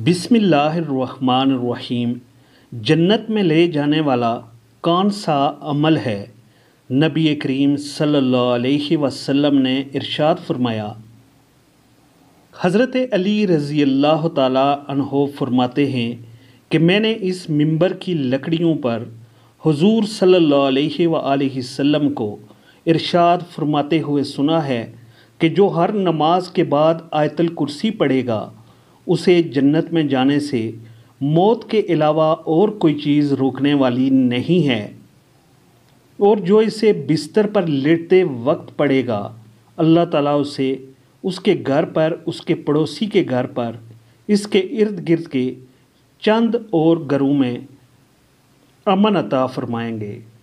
बिसमीम जन्नत में ले जाने वाला कौन सा अमल है? नबी करीम सल्लल्लाहु अलैहि वसल्लम ने इरशाद फरमाया, हज़रत अली रज़ी अल्लाह तहो फरमाते हैं कि मैंने इस मिंबर की लकड़ियों पर हुजूर सल्लल्लाहु अलैहि को इरशाद फरमाते हुए सुना है कि जो हर नमाज़ के बाद आयतल कुर्सी पढ़ेगा उसे जन्नत में जाने से मौत के अलावा और कोई चीज़ रोकने वाली नहीं है। और जो इसे बिस्तर पर लेटते वक्त पड़ेगा, अल्लाह ताला उसे उसके घर पर, उसके पड़ोसी के घर पर, इसके इर्द गिर्द के चंद और घरों में अमन अता फरमाएँगे।